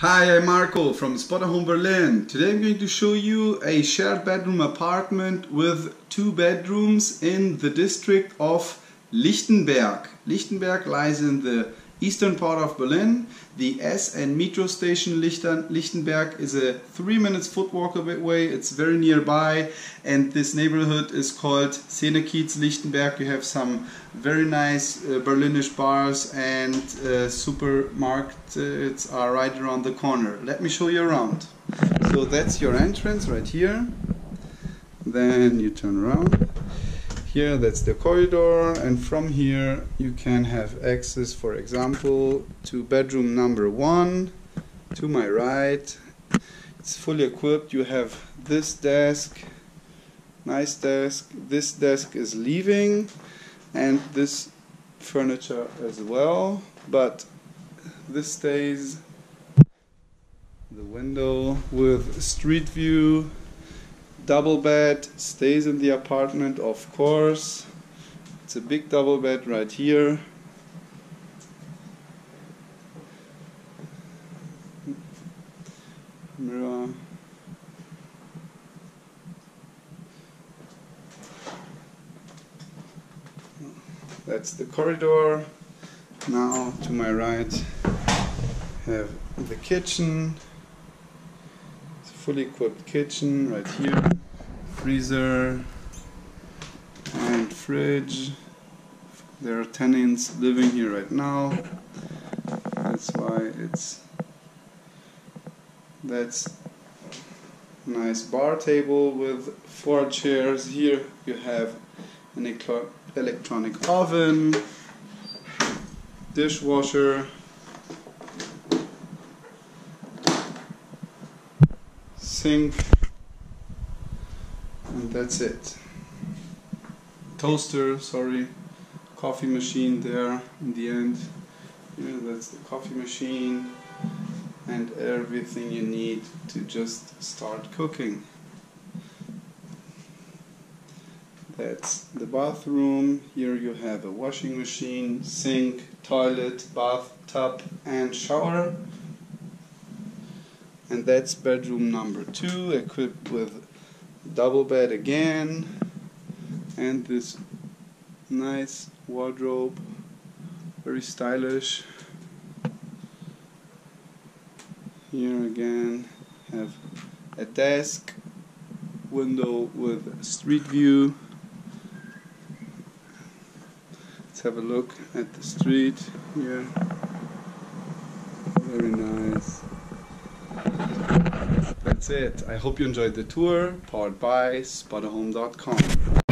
Hi, I'm Marco from Spotahome Berlin. Today I'm going to show you a shared bedroom apartment with two bedrooms in the district of Lichtenberg. Lichtenberg lies in the eastern part of Berlin. The S and metro station Lichtenberg is a three minutes foot walk away. It's very nearby and this neighborhood is called Szenekiez Lichtenberg. You have some very nice uh, Berlinish bars and uh, supermarkets are right around the corner. Let me show you around. So that's your entrance right here. Then you turn around here that's the corridor and from here you can have access for example to bedroom number one to my right. It's fully equipped. You have this desk nice desk. This desk is leaving and this furniture as well but this stays the window with street view double bed stays in the apartment of course. It's a big double bed right here. Mirror. That's the corridor. Now to my right have the kitchen fully equipped kitchen right here freezer and fridge. There are tenants living here right now. That's why it's that's nice bar table with four chairs. Here you have an electronic oven dishwasher and that's it. Toaster sorry. Coffee machine there in the end. Yeah, that's the coffee machine and everything you need to just start cooking. That's the bathroom. Here you have a washing machine sink toilet bathtub and shower and that's bedroom number two equipped with double bed again. And this nice wardrobe very stylish. Here again have a desk window with street view. Let's have a look at the street here very nice that's it. I hope you enjoyed the tour, powered by spotahome.com.